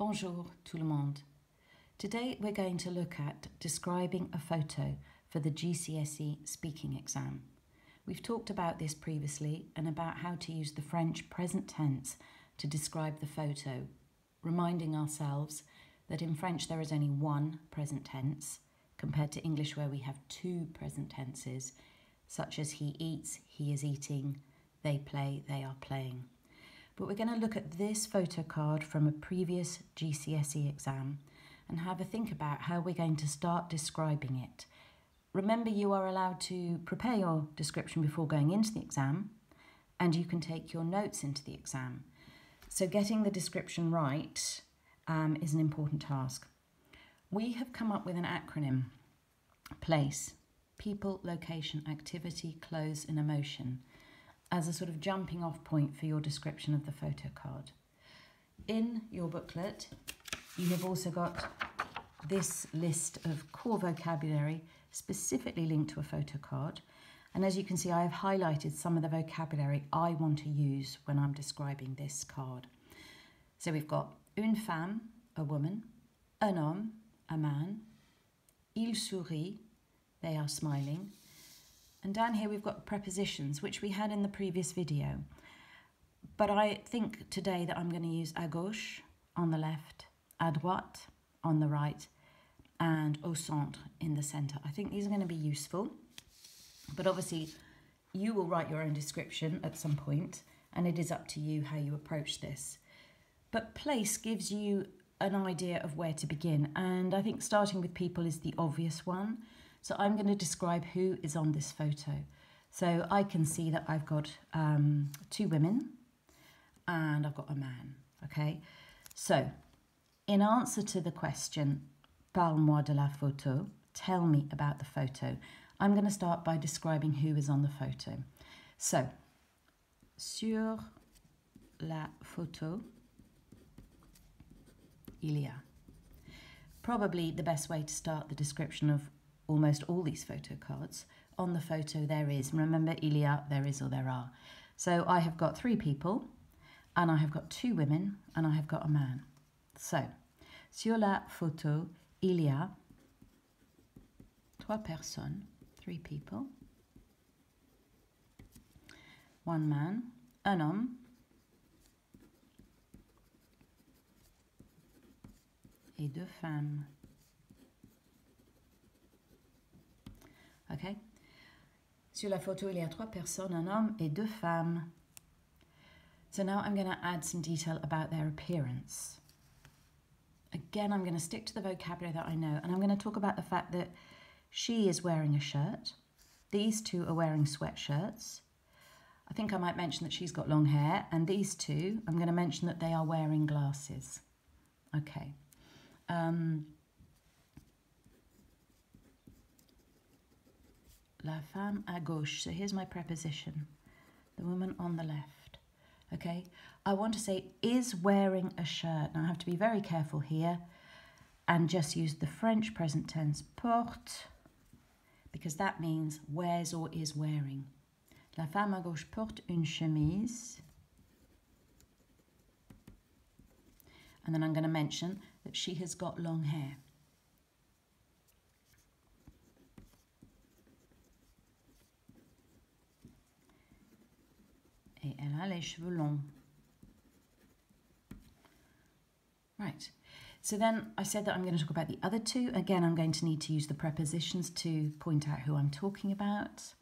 Bonjour tout le monde. Today we're going to look at describing a photo for the GCSE speaking exam. We've talked about this previously and about how to use the French present tense to describe the photo, reminding ourselves that in French there is only one present tense compared to English where we have two present tenses, such as he eats, he is eating, they play, they are playing. But we're going to look at this photo card from a previous GCSE exam and have a think about how we're going to start describing it. Remember you are allowed to prepare your description before going into the exam and you can take your notes into the exam. So getting the description right um, is an important task. We have come up with an acronym, PLACE, people, location, activity, clothes and emotion as a sort of jumping off point for your description of the photo card. In your booklet, you have also got this list of core vocabulary specifically linked to a photo card. And as you can see, I have highlighted some of the vocabulary I want to use when I'm describing this card. So we've got une femme, a woman, un homme, a man, il sourit, they are smiling, and down here we've got prepositions, which we had in the previous video. But I think today that I'm going to use à gauche on the left, à droite on the right, and au centre in the centre. I think these are going to be useful. But obviously, you will write your own description at some point, and it is up to you how you approach this. But place gives you an idea of where to begin, and I think starting with people is the obvious one. So I'm going to describe who is on this photo. So I can see that I've got um, two women and I've got a man, okay? So in answer to the question, parle-moi de la photo, tell me about the photo, I'm going to start by describing who is on the photo. So, sur la photo, il y a. Probably the best way to start the description of almost all these photo cards. On the photo there is, remember il y a, there is or there are. So I have got three people and I have got two women and I have got a man. So, sur la photo, il y a trois personnes, three people, one man, un homme, et deux femmes. Okay? Sur la photo, il y a trois personnes, un homme et deux femmes. So now I'm going to add some detail about their appearance. Again, I'm going to stick to the vocabulary that I know, and I'm going to talk about the fact that she is wearing a shirt. These two are wearing sweatshirts. I think I might mention that she's got long hair, and these two, I'm going to mention that they are wearing glasses. Okay. Um, la femme à gauche. So here's my preposition, the woman on the left. Okay, I want to say is wearing a shirt. Now I have to be very careful here and just use the French present tense porte because that means wears or is wearing. La femme à gauche porte une chemise. And then I'm going to mention that she has got long hair. Et elle a les cheveux longs. Right, so then I said that I'm going to talk about the other two. Again, I'm going to need to use the prepositions to point out who I'm talking about.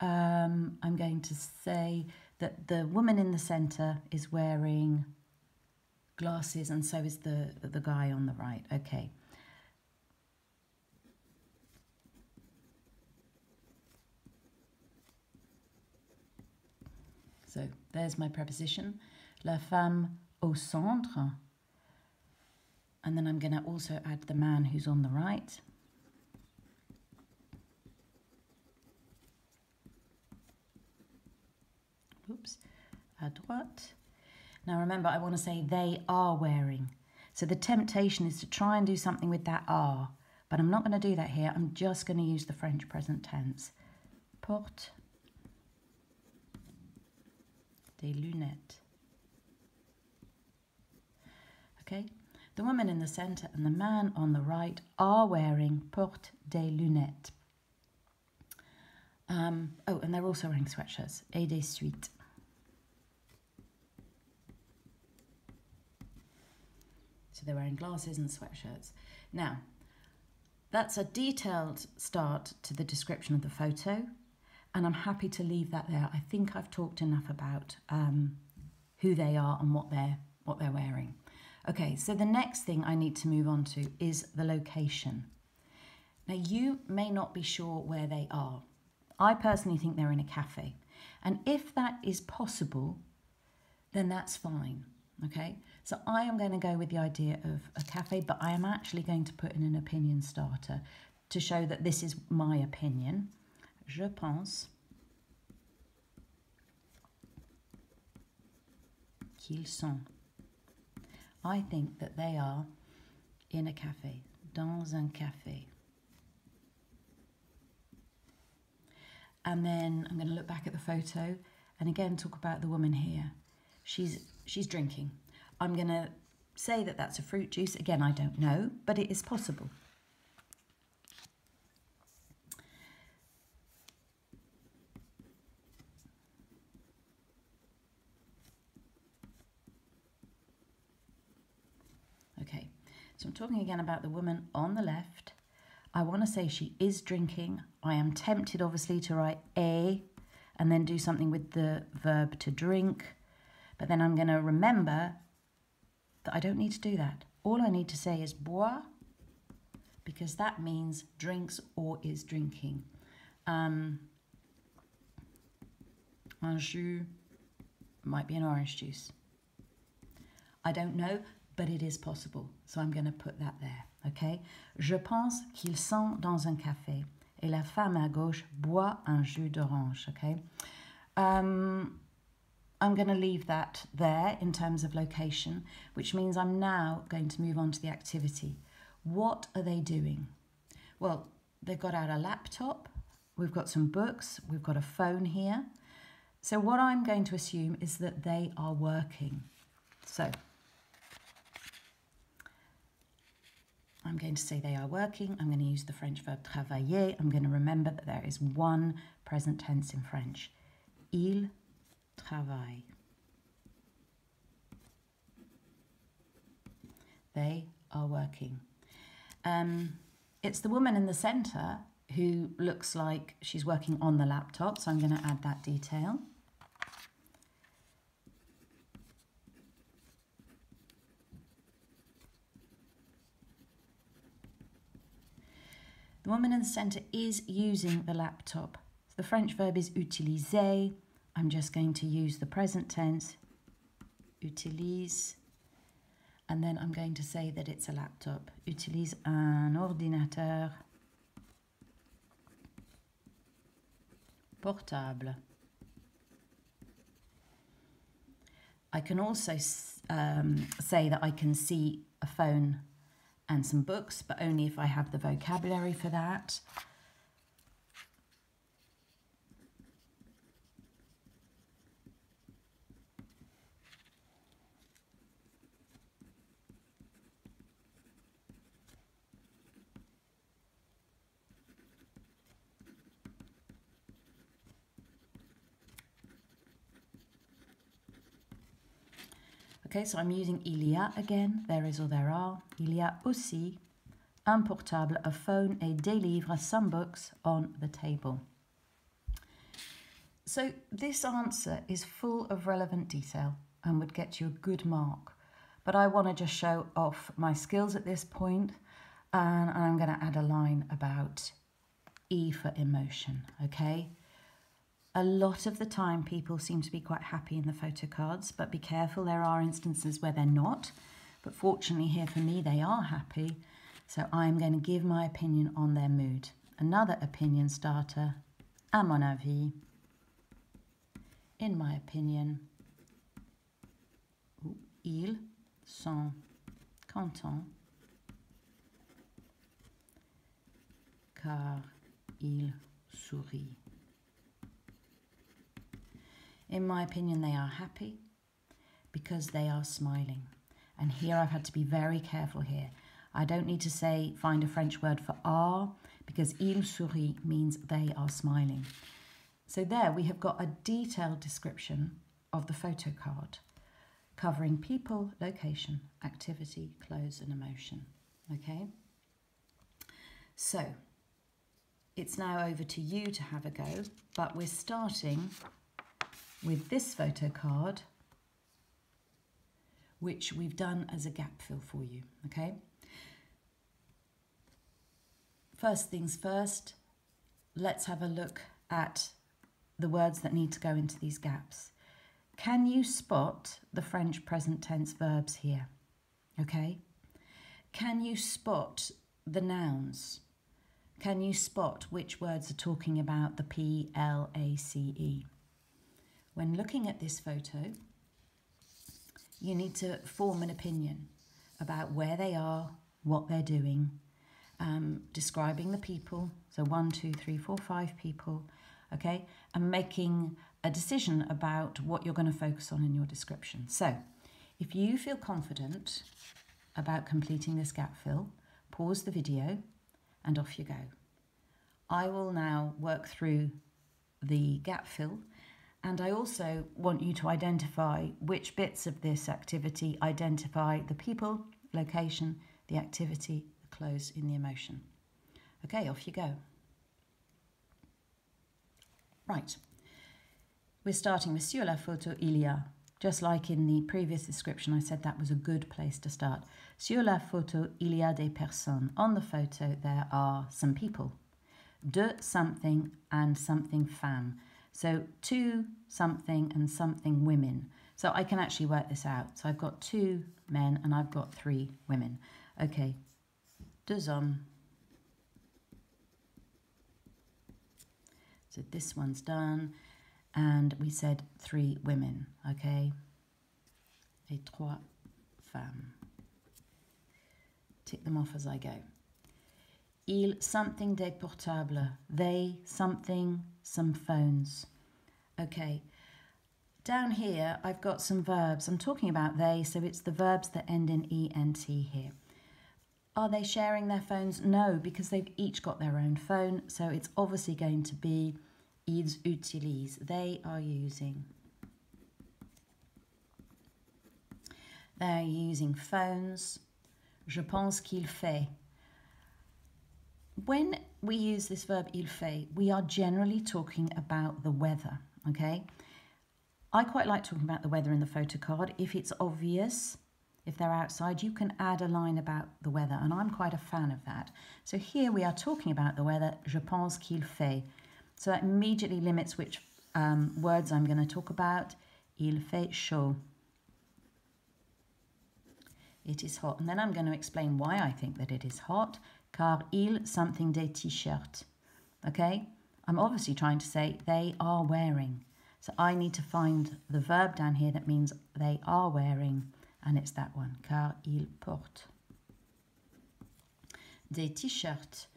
Um, I'm going to say that the woman in the centre is wearing glasses and so is the, the guy on the right. Okay. So there's my preposition. La femme au centre. And then I'm going to also add the man who's on the right. Oops. À droite. Now remember, I want to say they are wearing. So the temptation is to try and do something with that are. But I'm not going to do that here. I'm just going to use the French present tense. Porte des lunettes. Okay, The woman in the centre and the man on the right are wearing porte des lunettes. Um, oh, and they're also wearing sweatshirts, et des sweats. So they're wearing glasses and sweatshirts. Now, that's a detailed start to the description of the photo, and I'm happy to leave that there. I think I've talked enough about um, who they are and what they're what they're wearing. Okay, so the next thing I need to move on to is the location. Now, you may not be sure where they are. I personally think they're in a cafe. And if that is possible, then that's fine. Okay, so I am going to go with the idea of a cafe, but I am actually going to put in an opinion starter to show that this is my opinion. Je pense qu'ils sont. I think that they are in a cafe, dans un café. And then I'm going to look back at the photo and again talk about the woman here. She's she's drinking. I'm going to say that that's a fruit juice. Again, I don't know, but it is possible. Okay, so I'm talking again about the woman on the left. I want to say she is drinking. I am tempted, obviously, to write a and then do something with the verb to drink. But then I'm going to remember that I don't need to do that. All I need to say is boire because that means drinks or is drinking. Um, un jus might be an orange juice. I don't know, but it is possible. So I'm going to put that there, okay? Je pense qu'ils sont dans un café et la femme à gauche boit un jus d'orange, okay? Um, I'm going to leave that there in terms of location, which means I'm now going to move on to the activity. What are they doing? Well, they've got out a laptop, we've got some books, we've got a phone here. So what I'm going to assume is that they are working. So I'm going to say they are working. I'm going to use the French verb travailler. I'm going to remember that there is one present tense in French. Il travail. They are working. Um, it's the woman in the centre who looks like she's working on the laptop, so I'm going to add that detail. The woman in the centre is using the laptop. The French verb is utiliser. I'm just going to use the present tense, utilise, and then I'm going to say that it's a laptop. Utilise un ordinateur portable. I can also um, say that I can see a phone and some books, but only if I have the vocabulary for that. Okay, so I'm using il y a again, there is or there are. Il y a aussi un portable, a phone, et des livres, some books on the table. So this answer is full of relevant detail and would get you a good mark. But I want to just show off my skills at this point and I'm going to add a line about E for emotion, okay? A lot of the time, people seem to be quite happy in the photo cards, but be careful, there are instances where they're not. But fortunately, here for me, they are happy. So I'm going to give my opinion on their mood. Another opinion starter, à mon avis, in my opinion, ils sont contents car ils sourient. In my opinion, they are happy because they are smiling. And here I've had to be very careful here. I don't need to say find a French word for are because il sourit means they are smiling. So there we have got a detailed description of the photo card covering people, location, activity, clothes and emotion. Okay? So it's now over to you to have a go, but we're starting with this photo card which we've done as a gap fill for you, okay? First things first, let's have a look at the words that need to go into these gaps. Can you spot the French present tense verbs here? Okay. Can you spot the nouns? Can you spot which words are talking about the P, L, A, C, E? When looking at this photo, you need to form an opinion about where they are, what they're doing, um, describing the people. So one, two, three, four, five people, okay, and making a decision about what you're going to focus on in your description. So if you feel confident about completing this gap fill, pause the video and off you go. I will now work through the gap fill and I also want you to identify which bits of this activity identify the people, location, the activity, the clothes in the emotion. Okay, off you go. Right, we're starting with sur la photo il y a. Just like in the previous description, I said that was a good place to start. Sur la photo il y a des personnes. On the photo, there are some people. De something and something femme. So two something and something women. So I can actually work this out. So I've got two men and I've got three women. Okay, deux hommes. So this one's done. And we said three women, okay? Et trois femmes. Tick them off as I go. Il something des portables. They something some phones. Okay. Down here, I've got some verbs. I'm talking about they, so it's the verbs that end in ENT here. Are they sharing their phones? No, because they've each got their own phone, so it's obviously going to be ils utilisent. They are using. They're using phones. Je pense qu'il fait. When we use this verb il fait, we are generally talking about the weather, okay? I quite like talking about the weather in the photo card. If it's obvious, if they're outside, you can add a line about the weather, and I'm quite a fan of that. So here we are talking about the weather, je pense qu'il fait. So that immediately limits which um, words I'm going to talk about. Il fait chaud. It is hot. And then I'm going to explain why I think that it is hot car il something des t-shirts. Okay? I'm obviously trying to say they are wearing. So I need to find the verb down here that means they are wearing, and it's that one, car il porte. Des t-shirts.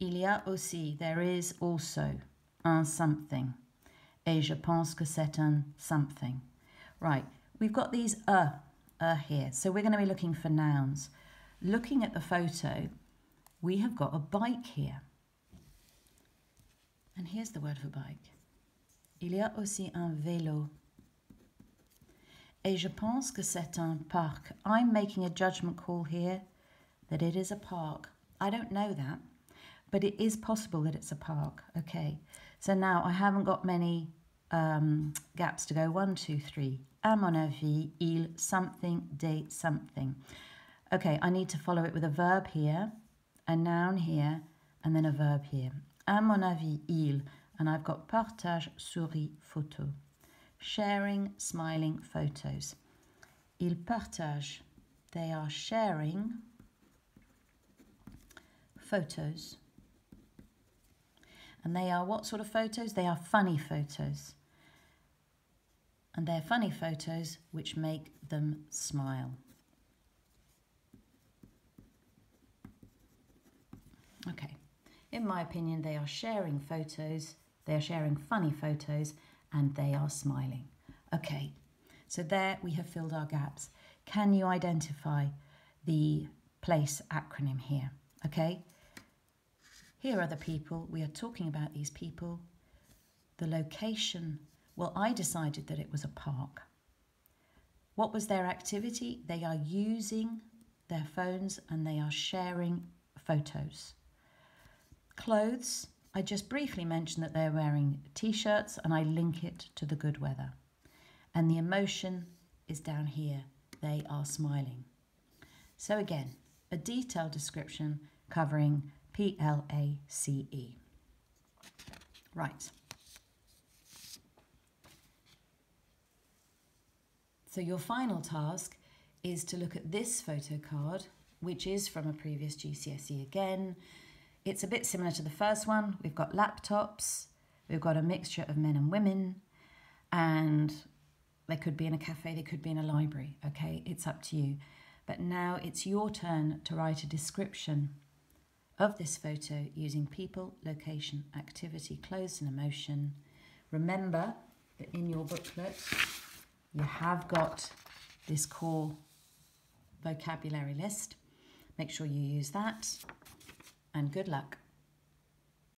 Il y a aussi, there is also, un something. Et je pense que c'est un something. Right, we've got these a, a here. So we're going to be looking for nouns. Looking at the photo, we have got a bike here. And here's the word for bike. Il y a aussi un vélo. Et je pense que c'est un parc. I'm making a judgment call here that it is a park. I don't know that, but it is possible that it's a park. Okay, so now I haven't got many um, gaps to go. One, two, three. À mon avis, il something, des something. Okay, I need to follow it with a verb here a noun here, and then a verb here. À mon avis, il, and I've got partage, souris, photo. Sharing, smiling photos. Ils partagent, they are sharing photos. And they are what sort of photos? They are funny photos. And they're funny photos which make them smile. Okay, in my opinion, they are sharing photos, they are sharing funny photos, and they are smiling. Okay, so there we have filled our gaps. can you identify the place acronym here? Okay. Here are the people. We are talking about these people. The location. Well, I decided that it was a park. What was their activity? They are using their phones and they are sharing photos. Clothes. I just briefly mentioned that they're wearing t-shirts and I link it to the good weather. And the emotion is down here. They are smiling. So again, a detailed description covering P-L-A-C-E. Right. So your final task is to look at this photo card, which is from a previous GCSE again. It's a bit similar to the first one. We've got laptops, we've got a mixture of men and women, and they could be in a cafe, they could be in a library, okay? It's up to you. But now it's your turn to write a description of this photo using people, location, activity, clothes and emotion. Remember that in your booklet you have got this core vocabulary list. Make sure you use that and good luck.